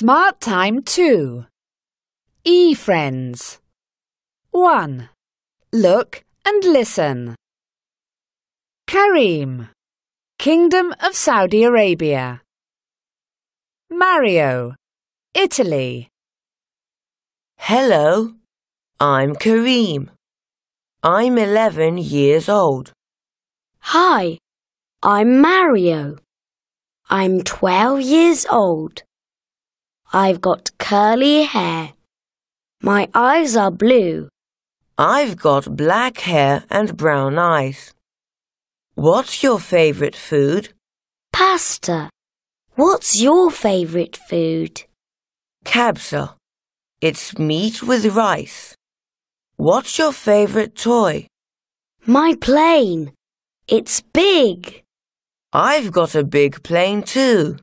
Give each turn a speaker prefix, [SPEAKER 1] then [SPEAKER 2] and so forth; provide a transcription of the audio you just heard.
[SPEAKER 1] Smart Time 2 E Friends 1. Look and listen. Kareem, Kingdom of Saudi Arabia. Mario, Italy.
[SPEAKER 2] Hello, I'm Kareem. I'm 11 years old.
[SPEAKER 3] Hi, I'm Mario. I'm 12 years old. I've got curly hair. My eyes are blue.
[SPEAKER 2] I've got black hair and brown eyes. What's your favorite food?
[SPEAKER 3] Pasta. What's your favorite food?
[SPEAKER 2] Kabsa. It's meat with rice. What's your favorite toy?
[SPEAKER 3] My plane. It's big.
[SPEAKER 2] I've got a big plane too.